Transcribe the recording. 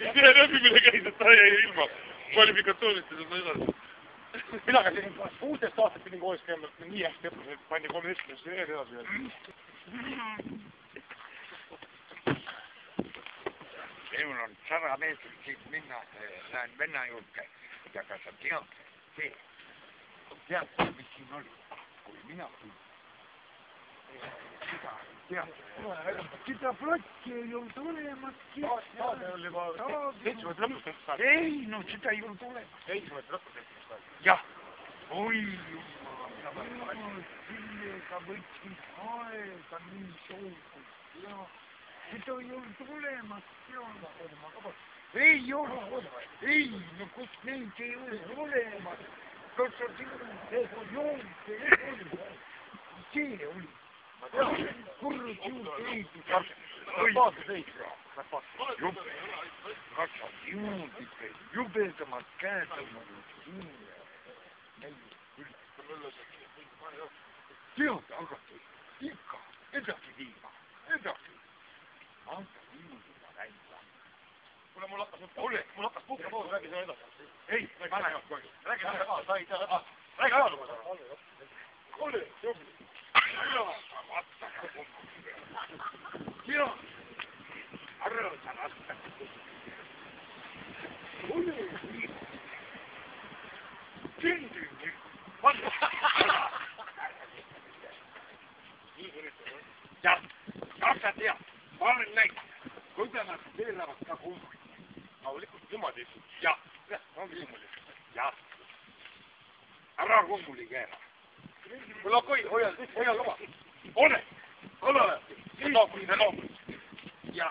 see rööbimine käis, et ta jäi ilma kvalifikatsioonist ja seda edasi. mina käisin kuusteist aastat pidin koolis käima, nii hästi õppisin, et pandi kolmeteistkümnesse veel edasi veel. minul on sada meetrit siit minna, lähen venna juurde ja kas sa tead, see, tead, mis siin oli, kui mina tulin? jah. kütaplotki ei tulemas. seitsmes lõpuseks saab. ei, no seda ei ole tulemas. seitsmes lõpuseks saab. jah. oi jumal, sellega võttis aega nii sooviks. seda ei ole tulemas. ei ole, ei, no kus neid ei ole tulemas. kas sa tead, et joonte ei ole? see oli. Kurb juurde ehitus, Karpaatide seis. jube, kasvab juurde, jubedamad käed on nagu siin. tead, aga ikka edasi viima, edasi. anda niimoodi välja. kuule, mul hakkas nüüd, ole, mul hakkas puhkepool, räägi sina edasi. ei, pane kohe. räägi sina ka, sa ei tea, Ja, ja, ja, ja. Varin näin. Kuitenkin vielä vaikka kumpi. Mä olin kuin jumadis. Ja, on jumadis. Ja. Ära kummuli kerran. Mulla koi, hoja, hoja loma. Ole! Ole! Sinä on, sinä on. Ja.